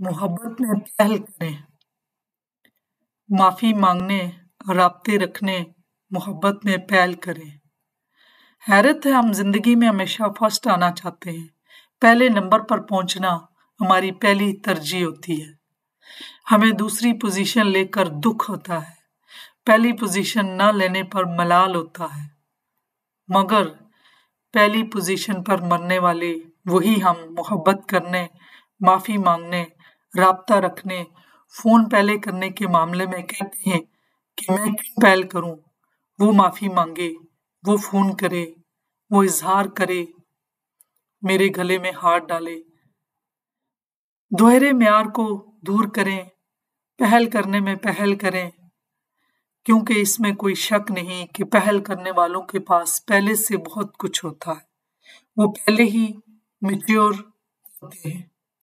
मोहब्बत में पहल करें। माफ़ी मांगने, रबते रखने, मोहब्बत में पहल करें। हैरत है हम ज़िंदगी में हमेशा फ़र्स्ट आना चाहते हैं। पहले नंबर पर पहुँचना हमारी पहली तरजीह होती है। हमें दूसरी पोजीशन लेकर दुख होता है। पहली पोजीशन न लेने पर मलाल होता है। मगर पहली पोजीशन पर मरने वाले वही हम मोहब्बत करने, माफ़ी मांगने राब्ता रखने, फ़ोन पहले करने के मामले में कहते हैं कि मैं क्यों पहल करूँ? वो माफ़ी मांगे, वो फ़ोन करे, वो इजहार करे, मेरे गले में हाथ डाले। दोहरे म्यार को दूर करें, पहल करने में पहल करें, क्योंकि इसमें कोई शक नहीं कि पहल करने वालों के पास पहले से बहुत कुछ होता है। वो पहले ही मिच्योर होते हैं।